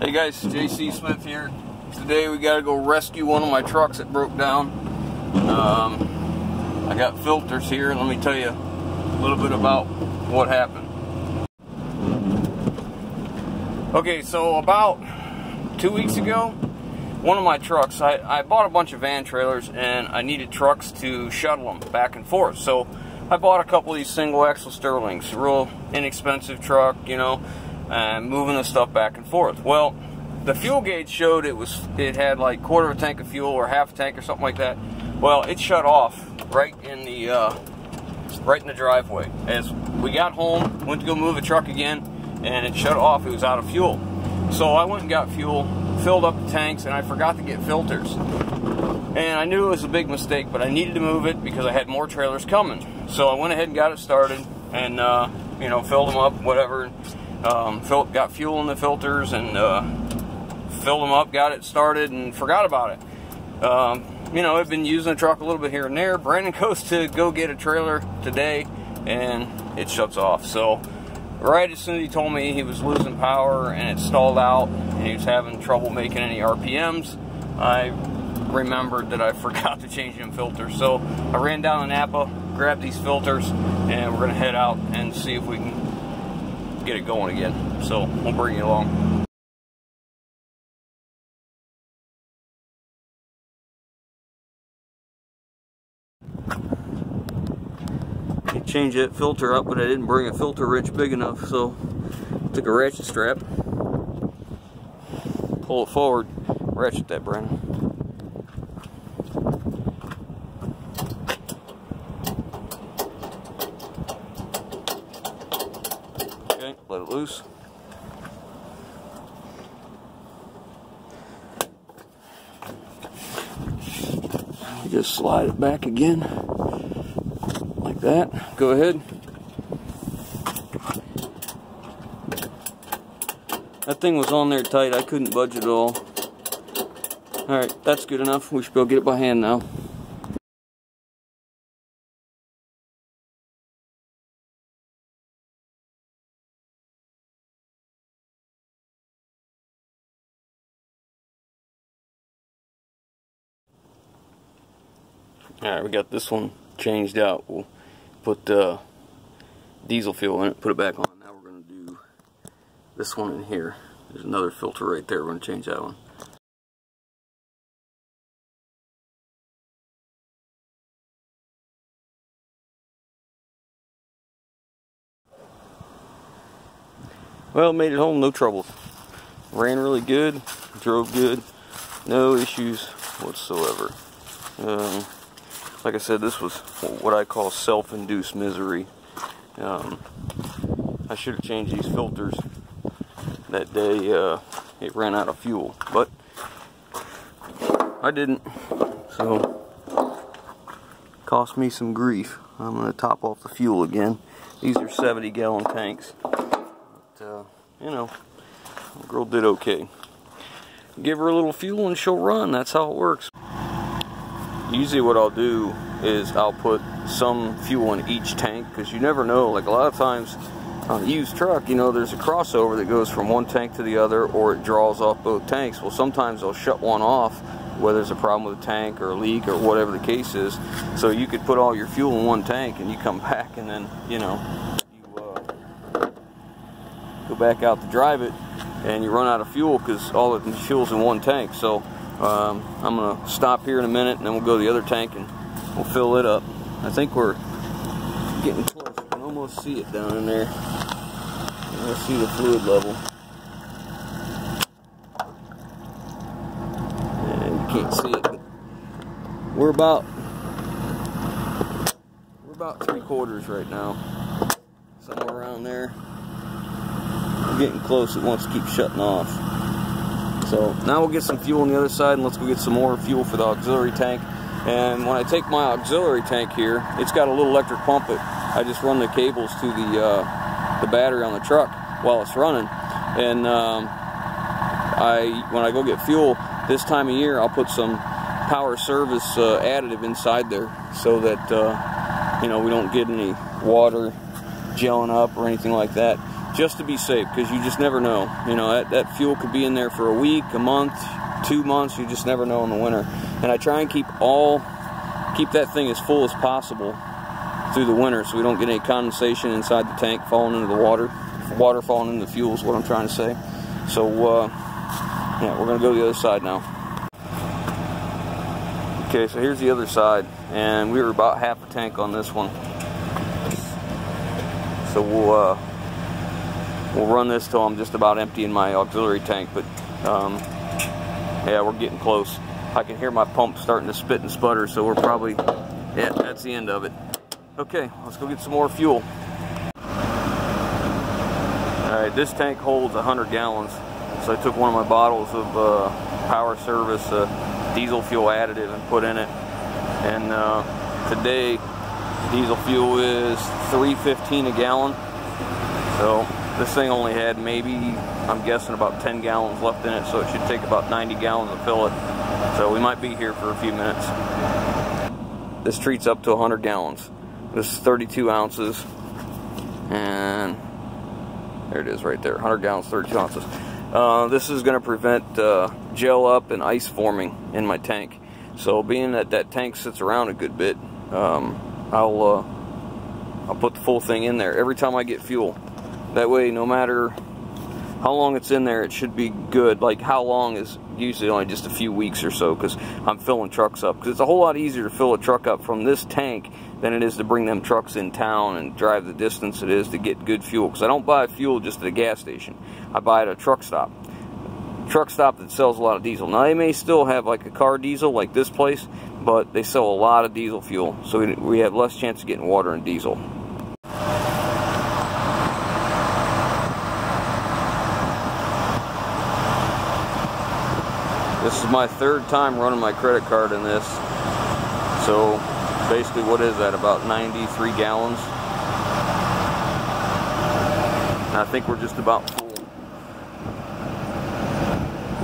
Hey guys, JC Smith here. Today we got to go rescue one of my trucks that broke down. Um, I got filters here. Let me tell you a little bit about what happened. Okay, so about two weeks ago, one of my trucks, I, I bought a bunch of van trailers and I needed trucks to shuttle them back and forth. So I bought a couple of these single axle Sterlings, real inexpensive truck, you know, and moving the stuff back and forth. Well, the fuel gauge showed it was it had like quarter of a tank of fuel or half a tank or something like that. Well, it shut off right in the uh, right in the driveway. As we got home, went to go move the truck again, and it shut off. It was out of fuel. So I went and got fuel, filled up the tanks, and I forgot to get filters. And I knew it was a big mistake, but I needed to move it because I had more trailers coming. So I went ahead and got it started, and uh, you know, filled them up, whatever. Um, got fuel in the filters, and uh, filled them up, got it started, and forgot about it. Um, you know, I've been using the truck a little bit here and there. Brandon goes to go get a trailer today, and it shuts off. So, right as soon as he told me he was losing power and it stalled out, and he was having trouble making any RPMs, I remembered that I forgot to change them filters. So, I ran down to Napa, grabbed these filters, and we're going to head out and see if we can get it going again. So, we'll bring you along. change that filter up, but I didn't bring a filter wrench big enough, so took a ratchet strap, pull it forward, ratchet that, Brandon. Okay, let loose. Just slide it back again like that. Go ahead. That thing was on there tight. I couldn't budge it at all. Alright, that's good enough. We should to get it by hand now. Alright, we got this one changed out. We'll put uh, diesel fuel in it, put it back on. Now we're going to do this one in here. There's another filter right there. We're going to change that one. Well, made it home, no trouble. Ran really good, drove good, no issues whatsoever. Um, like I said, this was what I call self-induced misery. Um, I should have changed these filters that day. Uh, it ran out of fuel, but I didn't. So, cost me some grief. I'm going to top off the fuel again. These are 70 gallon tanks. But, uh, you know, girl did okay. Give her a little fuel and she'll run. That's how it works usually what I'll do is I'll put some fuel in each tank because you never know like a lot of times on a used truck you know there's a crossover that goes from one tank to the other or it draws off both tanks. Well sometimes they'll shut one off whether there's a problem with a tank or a leak or whatever the case is. So you could put all your fuel in one tank and you come back and then you know you uh, go back out to drive it and you run out of fuel because all the fuel's in one tank. So um, I'm to stop here in a minute and then we'll go to the other tank and we'll fill it up. I think we're getting close. You can almost see it down in there. I see the fluid level. And you can't see it, we're about we're about three quarters right now. Somewhere around there. I'm getting close. It wants to keep shutting off. So now we'll get some fuel on the other side and let's go get some more fuel for the auxiliary tank. And when I take my auxiliary tank here, it's got a little electric pump that I just run the cables to the uh, the battery on the truck while it's running. And um, I when I go get fuel this time of year, I'll put some power service uh, additive inside there so that uh, you know we don't get any water gelling up or anything like that. Just to be safe because you just never know. You know, that, that fuel could be in there for a week, a month, two months. You just never know in the winter. And I try and keep all, keep that thing as full as possible through the winter so we don't get any condensation inside the tank falling into the water. Water falling into the fuel is what I'm trying to say. So, uh, yeah, we're going to go to the other side now. Okay, so here's the other side, and we were about half a tank on this one. So we'll uh, we'll run this till I'm just about emptying my auxiliary tank, but um, yeah, we're getting close. I can hear my pump starting to spit and sputter, so we're probably, yeah, that's the end of it. Okay, let's go get some more fuel. Alright, this tank holds 100 gallons, so I took one of my bottles of uh, Power Service uh, diesel fuel additive and put in it. And uh, today, diesel fuel is 315 a gallon. So this thing only had maybe, I'm guessing about 10 gallons left in it, so it should take about 90 gallons to fill it. So we might be here for a few minutes. This treats up to 100 gallons. This is 32 ounces, and there it is right there, 100 gallons, 32 ounces. Uh, this is going to prevent uh, gel up and ice forming in my tank. So being that that tank sits around a good bit, um, I'll uh, I'll put the full thing in there every time I get fuel. That way, no matter how long it's in there, it should be good. Like how long is usually only just a few weeks or so because I'm filling trucks up. Because it's a whole lot easier to fill a truck up from this tank than it is to bring them trucks in town and drive the distance it is to get good fuel. Because I don't buy fuel just at a gas station. I buy it at a truck stop. Truck stop that sells a lot of diesel. Now they may still have like a car diesel like this place, but they sell a lot of diesel fuel. So we, we have less chance of getting water and diesel. This is my third time running my credit card in this. So basically what is that, about 93 gallons? I think we're just about full.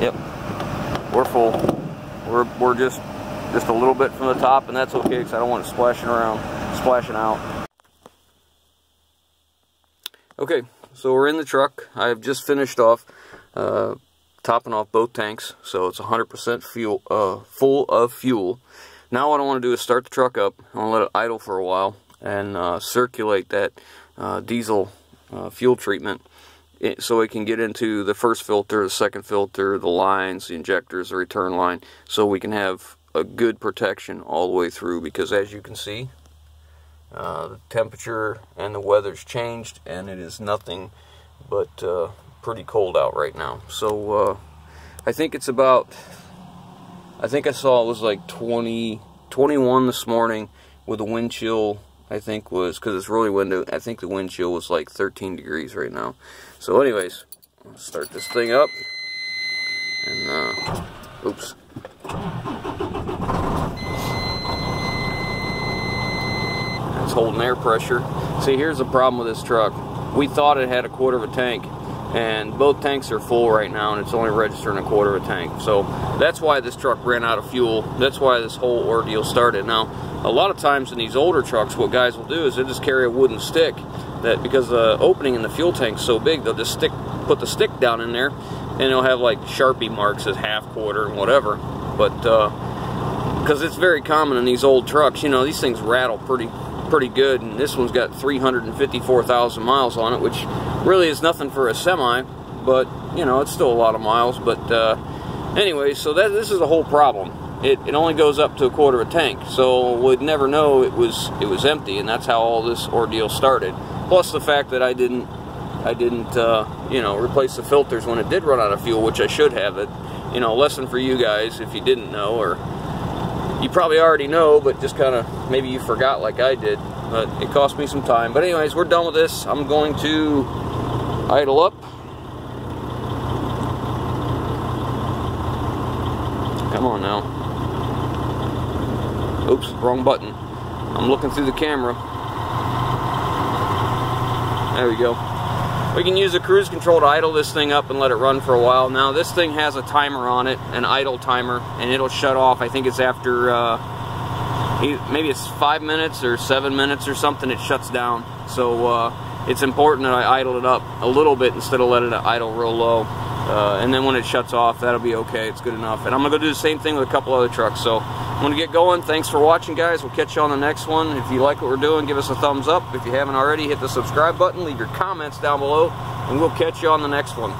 Yep, we're full. We're, we're just just a little bit from the top and that's okay because I don't want it splashing around, splashing out. Okay, so we're in the truck. I've just finished off uh, topping off both tanks, so it's 100% fuel, uh, full of fuel. Now what I want to do is start the truck up. I want to let it idle for a while and uh, circulate that uh, diesel uh, fuel treatment so it can get into the first filter, the second filter, the lines, the injectors, the return line, so we can have a good protection all the way through because as you can see, uh, the temperature and the weather's changed and it is nothing but uh, pretty cold out right now. So uh, I think it's about, I think I saw it was like 20, 21 this morning with a wind chill, I think was, because it's really windy, I think the wind chill was like 13 degrees right now. So anyways, let's start this thing up. And, uh, oops. It's holding air pressure. See, here's the problem with this truck. We thought it had a quarter of a tank, and both tanks are full right now, and it's only registering a quarter of a tank. So that's why this truck ran out of fuel. That's why this whole ordeal started. Now, a lot of times in these older trucks, what guys will do is they just carry a wooden stick that because the opening in the fuel tank is so big, they'll just stick, put the stick down in there, and it'll have like Sharpie marks as half quarter and whatever. But because uh, it's very common in these old trucks, you know, these things rattle pretty pretty good, and this one's got 354,000 miles on it, which really is nothing for a semi, but you know it's still a lot of miles. But uh, anyway, so that this is the whole problem. It, it only goes up to a quarter of a tank, so we'd never know it was it was empty, and that's how all this ordeal started. Plus the fact that I didn't I didn't uh, you know replace the filters when it did run out of fuel, which I should have. It you know lesson for you guys if you didn't know or you probably already know, but just kind of maybe you forgot like I did. But it cost me some time. But anyways, we're done with this. I'm going to idle up. Come on now. Oops, wrong button. I'm looking through the camera. There we go. We can use the cruise control to idle this thing up and let it run for a while. Now this thing has a timer on it, an idle timer, and it'll shut off. I think it's after, uh, maybe it's five minutes or seven minutes or something, it shuts down. So uh, it's important that I idle it up a little bit instead of letting it idle real low. Uh, and then when it shuts off, that'll be okay. It's good enough. And I'm going to go do the same thing with a couple other trucks. So I'm going to get going. Thanks for watching, guys. We'll catch you on the next one. If you like what we're doing, give us a thumbs up. If you haven't already, hit the subscribe button. Leave your comments down below. And we'll catch you on the next one.